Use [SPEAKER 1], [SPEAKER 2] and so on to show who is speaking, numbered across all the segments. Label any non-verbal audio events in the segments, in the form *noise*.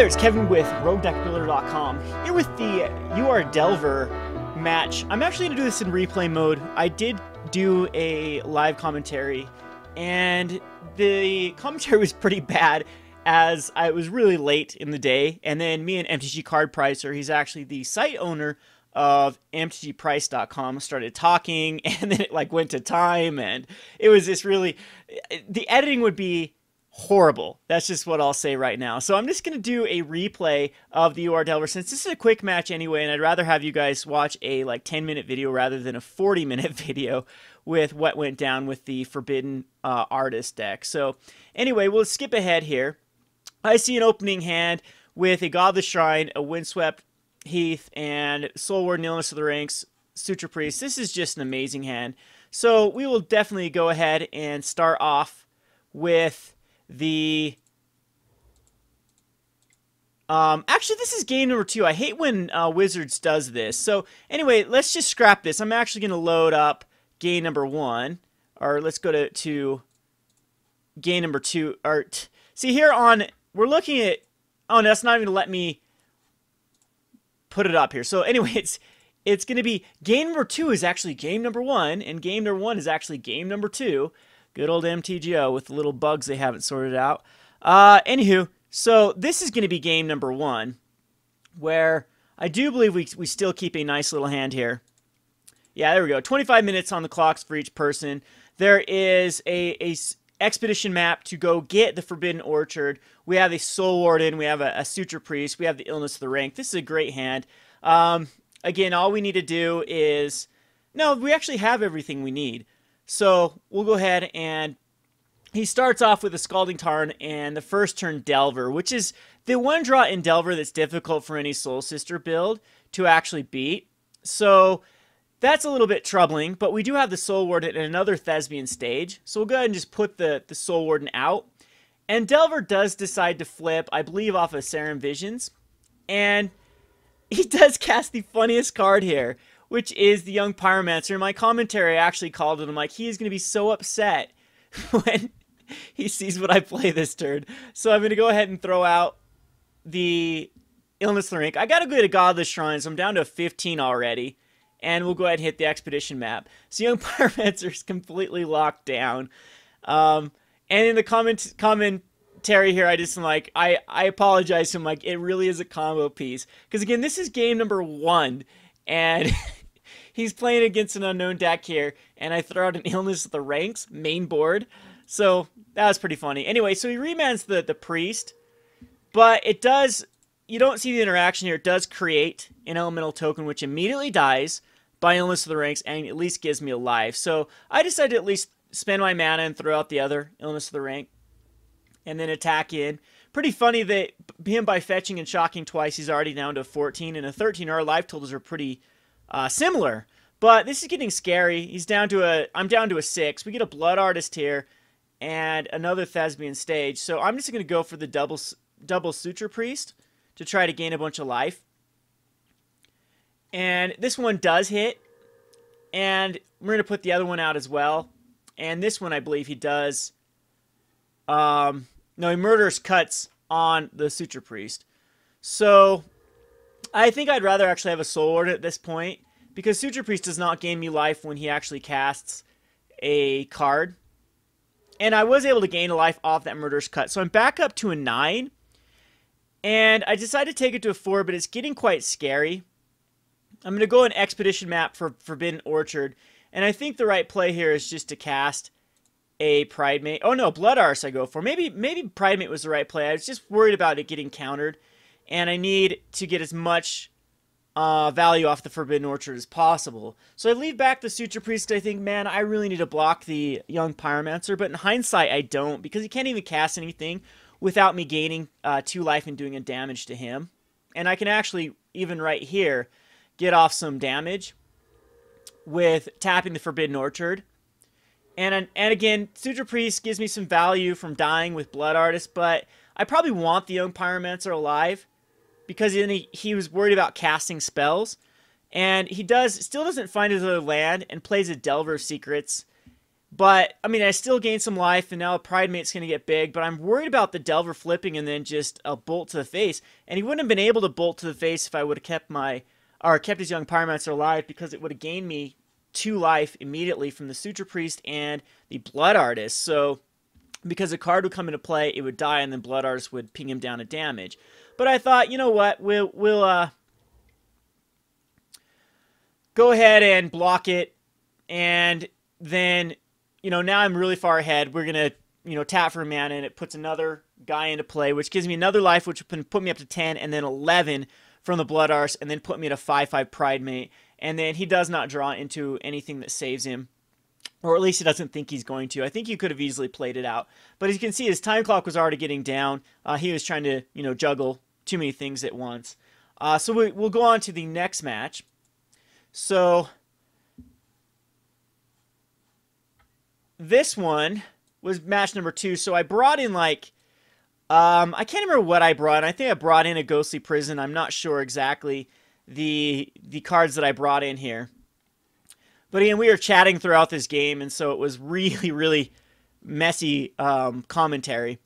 [SPEAKER 1] there, it's Kevin with RogueDeckBuilder.com. Here with the UR Delver match. I'm actually going to do this in replay mode. I did do a live commentary, and the commentary was pretty bad as I was really late in the day. And then me and MTG Card Pricer, he's actually the site owner of mtgprice.com started talking *laughs* and then it like went to time and it was this really the editing would be horrible. That's just what I'll say right now. So I'm just going to do a replay of the UR Delver since this is a quick match anyway, and I'd rather have you guys watch a like 10 minute video rather than a 40 minute *laughs* video with what went down with the Forbidden uh, Artist deck. So anyway, we'll skip ahead here. I see an opening hand with a Godless Shrine, a Windswept Heath, and Soul Ward, Illness of the Ranks, Suture Priest. This is just an amazing hand. So we will definitely go ahead and start off with the um, actually, this is game number two. I hate when uh, Wizards does this. So anyway, let's just scrap this. I'm actually going to load up game number one. Or let's go to, to game number two. Or see here on, we're looking at, oh, no, that's not even to let me put it up here. So anyway, *laughs* it's, it's going to be game number two is actually game number one. And game number one is actually game number two. Good old MTGO with the little bugs they haven't sorted out. Uh, anywho, so this is going to be game number one, where I do believe we, we still keep a nice little hand here. Yeah, there we go. 25 minutes on the clocks for each person. There is a, a expedition map to go get the Forbidden Orchard. We have a Soul Warden. We have a, a Suture Priest. We have the Illness of the Rank. This is a great hand. Um, again, all we need to do is... No, we actually have everything we need. So we'll go ahead and he starts off with a Scalding Tarn and the first turn Delver, which is the one draw in Delver that's difficult for any Soul Sister build to actually beat. So that's a little bit troubling, but we do have the Soul Warden in another Thespian stage. So we'll go ahead and just put the, the Soul Warden out. And Delver does decide to flip, I believe, off of Serum Visions. And he *laughs* does cast the funniest card here which is the young pyromancer. In my commentary, I actually called it. I'm like, he is going to be so upset *laughs* when he sees what I play this turn. So I'm going to go ahead and throw out the Illness Link. I got to go to Godless Shrine, so I'm down to 15 already. And we'll go ahead and hit the expedition map. So young *laughs* pyromancer is completely locked down. Um, and in the comment commentary here, I just am like, I, I apologize to him. Like, it really is a combo piece. Because again, this is game number one. And *laughs* he's playing against an unknown deck here, and I throw out an *laughs* Illness of the Ranks main board. So that was pretty funny. Anyway, so he remands the, the Priest, but it does, you don't see the interaction here. It does create an elemental token, which immediately dies by Illness of the Ranks, and at least gives me a life. So I decided to at least spend my mana and throw out the other Illness of the Rank, and then attack in. Pretty funny that him by fetching and shocking twice, he's already down to 14 and a 13. Our life totals are pretty uh, similar. But this is getting scary. He's down to a. I'm down to a six. We get a blood artist here, and another thespian stage. So I'm just gonna go for the double double suture priest to try to gain a bunch of life. And this one does hit, and we're gonna put the other one out as well. And this one, I believe he does. Um, no, he Murderous Cuts on the suture priest. So I think I'd rather actually have a soul ward at this point because Suture Priest does not gain me life when he actually casts a card. And I was able to gain a life off that Murderous Cut. So I'm back up to a 9. And I decided to take it to a 4, but it's getting quite scary. I'm going to go an Expedition map for Forbidden Orchard. And I think the right play here is just to cast a Pride Mate. Oh no, Blood Artist I go for. Maybe maybe Pride Mate was the right play. I was just worried about it getting countered and I need to get as much uh, value off the Forbidden Orchard as possible. So I leave back the Suture Priest. I think, man, I really need to block the Young Pyromancer, but in hindsight, I don't because he can't even cast anything without me gaining uh, two life and doing a damage to him. And I can actually, even right here, get off some damage with tapping the Forbidden Orchard. And, and again, Suture Priest gives me some value from dying with Blood Artist, but I probably want the Young Pyromancer alive because he, he was worried about casting spells. And he does still doesn't find his other land and plays a Delver of Secrets. But I mean, I still gained some life, and now Pride Mate's going to get big. But I'm worried about the Delver flipping and then just a bolt to the face. And he wouldn't have been able to bolt to the face if I would have kept my or kept his young Pyromancer alive because it would have gained me two life immediately from the Suture Priest and the Blood Artist. So because a card would come into play, it would die, and then Blood Artist would ping him down to damage. But I thought, you know what, we'll we'll uh, go ahead and block it, and then you know now I'm really far ahead. We're gonna you know tap for a mana, and it puts another guy into play, which gives me another life, which put me up to ten, and then eleven from the Blood Artist, and then put me at a five five Pride Mate. and then he does not draw into anything that saves him or at least he doesn't think he's going to. I think he could have easily played it out. But as you can see, his time clock was already getting down. Uh, he was trying to, you know, juggle too many things at once. Uh, so we, we'll go on to the next match. So this one was match number two. So I brought in like, um, I can't remember what I brought. In. I think I brought in a Ghostly Prison. I'm not sure exactly the the cards that I brought in here. But again, we were chatting throughout this game, and so it was really, *laughs* really messy um, commentary.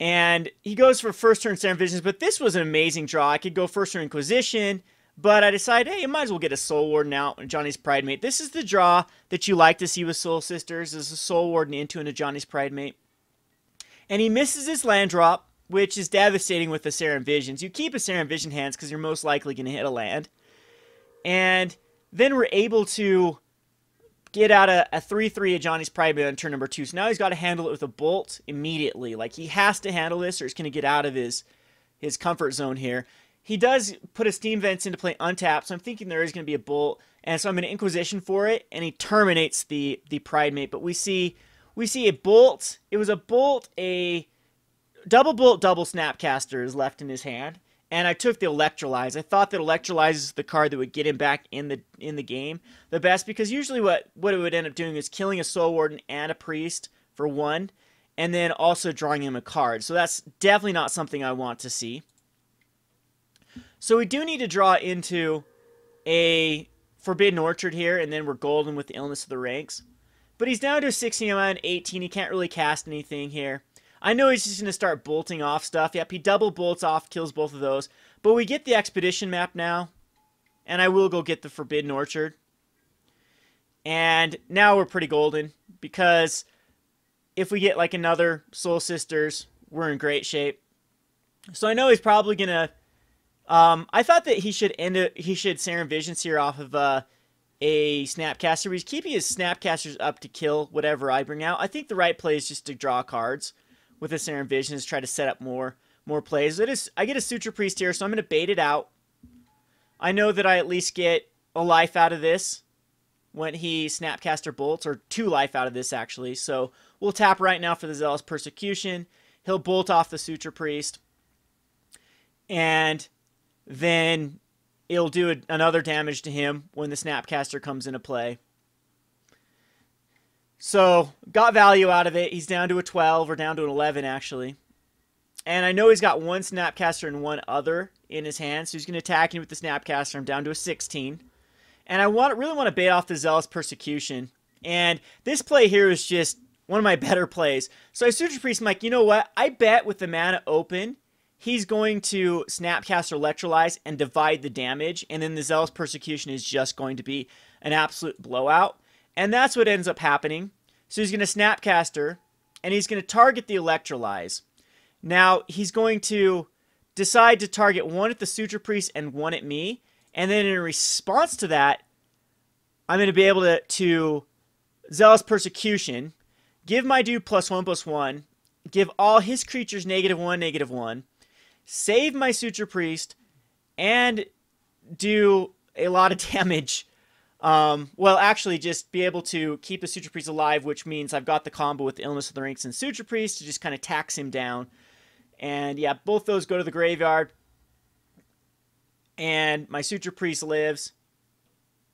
[SPEAKER 1] And he goes for first turn Serum Visions, but this was an amazing draw. I could go first turn Inquisition, but I decided, hey, you might as well get a Soul Warden out and Pride Mate. This is the draw that you like to see with Soul Sisters, is a Soul Warden into a Ajani's pride mate And he misses his land drop, which is devastating with the Serum Visions. You keep a Serum Vision hands because you're most likely going to hit a land. And then we're able to get out a, a 3-3 Ajani's Pride on turn number two. So now he's got to handle it with a bolt immediately. Like he has to handle this or he's going to get out of his his comfort zone here. He does put a Steam Vents into play untapped, so I'm thinking there is going to be a bolt, and so I'm going to Inquisition for it, and he terminates the the pride mate. But we see we see a bolt. It was a bolt, a double bolt, double Snapcaster is left in his hand, and I took the Electrolyze. I thought that Electrolyze is the card that would get him back in the in the game the best because usually what what it would end up doing is killing a Soul Warden and a Priest for one, and then also drawing him a card. So that's definitely not something I want to see. So we do need to draw into a Forbidden Orchard here, and then we're golden with the Illness of the Ranks. But he's down to a 16 and 18. He can't really cast anything here. I know he's just going to start bolting off stuff. Yep, he double bolts off, kills both of those. But we get the expedition map now. And I will go get the Forbidden Orchard. And now we're pretty golden. Because if we get like another Soul Sisters, we're in great shape. So I know he's probably going to... Um, I thought that he should end it, he should Serum Visions here off of uh, a Snapcaster. He's keeping his Snapcasters up to kill whatever I bring out. I think the right play is just to draw cards with this Vision, is try to set up more more plays. It is I get a Suture Priest here, so I'm going to bait it out. I know that I at least get a life out of this when he Snapcaster bolts, or two life out of this actually. So we'll tap right now for the Zealous Persecution. He'll bolt off the Suture Priest. And then it'll do a, another damage to him when the Snapcaster comes into play. So, got value out of it. He's down to a 12 or down to an 11, actually. And I know he's got one Snapcaster and one other in his hand, so he's going to attack me with the Snapcaster. I'm down to a 16. And I want really want to bait off the Zealous Persecution. And this play here is just one of my *laughs* better plays. So I Suture Priest, I'm like, you know what? I bet with the mana open, he's going to Snapcaster Electrolyze and divide the damage. And then the Zealous Persecution is just going to be an absolute blowout. And that's what ends up happening. So he's going to Snapcaster, and he's going to target the Electrolyze. Now, he's going to decide to target one at the Suture Priest and one at me. And then in response to that, I'm going to be able to, to Zealous Persecution, give my dude plus one plus one, give all his creatures negative one, negative one, save my Suture Priest, and do a lot of *laughs* damage um, well, actually, just be able to keep the Suture Priest alive, which means I've got the combo with the Illness of the Ranks and Suture Priest to just kind of tax him down. And yeah, both those go to the graveyard. And my Suture Priest lives.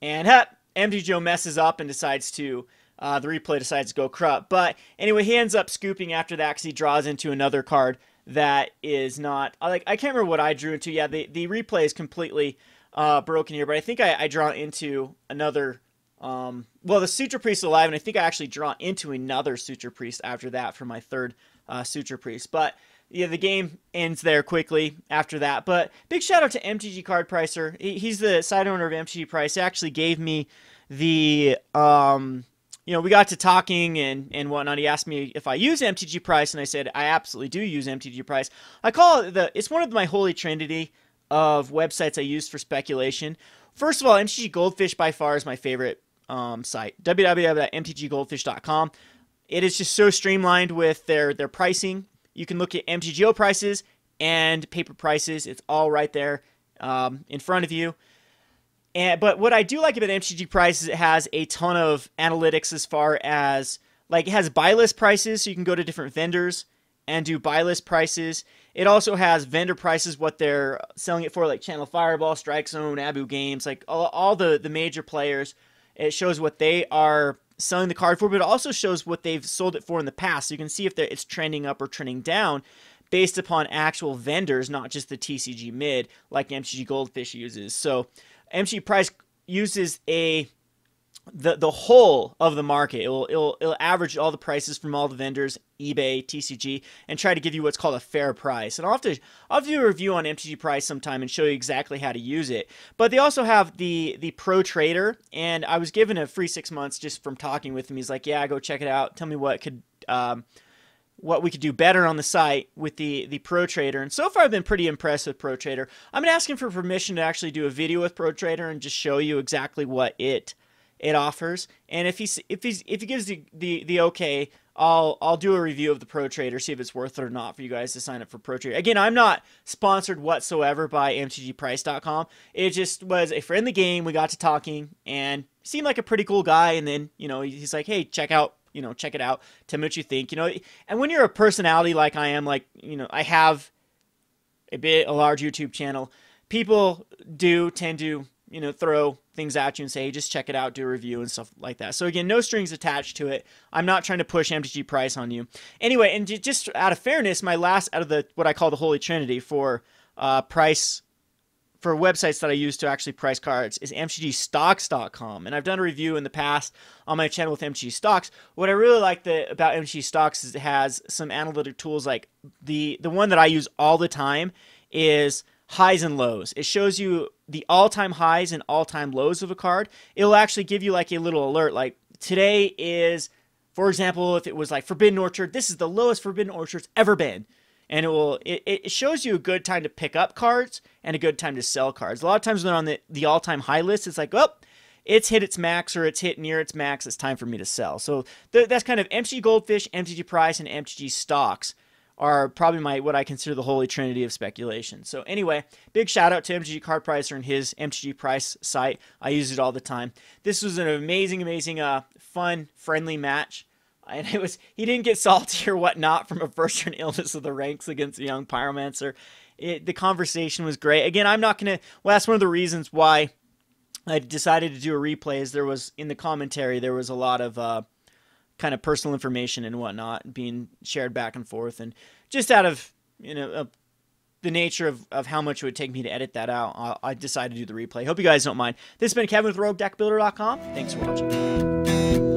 [SPEAKER 1] And huh, MTGO messes up and decides to, uh, the replay decides to go corrupt. But anyway, he ends up scooping after that because he draws into another card that is not, like, I can't remember what I drew into. Yeah, the, the replay is completely uh, broken here, but I think I, I draw into another Um, well, the Suture Priest alive, and I think I actually draw into another Suture Priest after that for my third uh, Suture Priest. But yeah, the game ends there quickly after that. But big shout out to MTG Card Pricer. He's the side owner of MTG Price. He actually gave me the um, you know, we got to talking and, and whatnot. He asked me if I use MTG Price, and I said I absolutely do use MTG Price. I call it the it's one of my holy trinity of websites I use for speculation. First of all, MTG Goldfish by far is my favorite um, site. www.mtggoldfish.com. It is just so streamlined with their their pricing. You can look at MTGO prices and paper prices. It's all right there um, in front of you. And but what I do like about MTG Price is it has a ton of analytics as far as like it has buy list prices, so you can go to different vendors and do buy list prices. It also has vendor prices, what they're selling it for, like Channel Fireball, Strike Zone, Abu Games, like all, all the the major players. It shows what they are selling the card for, but it also shows what they've sold it for in the past. So you can see if it's trending up or trending down based upon actual vendors, not just the TCG mid like MTG Goldfish uses. So MTG Price uses a the the whole of the market. It'll, it'll it'll average all the prices from all the vendors, eBay, TCG, and try to give you what's called a fair price. And I'll have to I'll do a review on MTG Price sometime and show you exactly how to use it. But they also have the the Pro Trader, and I was given a free six months just from talking with him. He's like, "Yeah, go check it out. Tell me what could." Um, what we could do better on the site with the the Pro Trader. And so far, I've been pretty impressed with Pro Trader. I'm gonna ask him for permission to actually do a video with Pro Trader and just show you exactly what it it offers. And if he's if he's if he gives the the, the okay, I'll I'll do a review of the Pro Trader, see if it's worth it or not for you guys to sign up for Pro Trader. Again, I'm not sponsored whatsoever by MTGPrice.com. It just was a friendly game. We got to talking and seemed like a pretty cool guy. And then you know he's like, hey, check out you know, check it out. Tell me what you think. You know, and when you're a personality like I am, like you know, I have a bit a large YouTube channel. People do tend to you know throw things at you and say, hey, just check it out, do a review and stuff like that. So again, no strings attached to it. I'm not trying to push MTG price on you. Anyway, and just out of fairness, my last out of the what I call the holy trinity for uh, price for websites that I use to actually price cards is mtgstocks.com. And I've done a review in the past on my channel with MTG Stocks. What I really like the, about MTG Stocks is it has some analytic tools like the the one that I use all the time is highs and lows. It shows you the all-time highs and all-time lows of a card. It'll actually give you like a little alert like today is for example, if it was like Forbidden Orchard, this is the lowest Forbidden Orchard's ever been and it will it, it shows you a good time to pick up cards and a good time to sell cards. A lot of times when they're on the, the all time high list, it's like, oh, it's hit its max or it's hit near its max. It's time for me to sell. So th- that's kind of MTG Goldfish, MTG Price, and MTG Stocks are probably my what I consider the holy trinity of speculation. So anyway, big shout out to MTG Card Pricer and his MTG Price site. I use it all the time. This was an amazing, amazing, uh, fun, friendly match and it was he didn't get salty or whatnot from a first turn illness of the ranks against a young pyromancer. It, the conversation was great. Again, I'm not gonna. Well, that's one of the reasons why I decided to do a replay. Is there was in the commentary there was a lot of uh, kind of personal information and whatnot being shared back and forth, and just out of you know the nature of, of how much it would take me to edit that out, I, I decided to do the replay. Hope you guys don't mind. This has been Kevin with RogueDeckBuilder.com. Thanks for watching.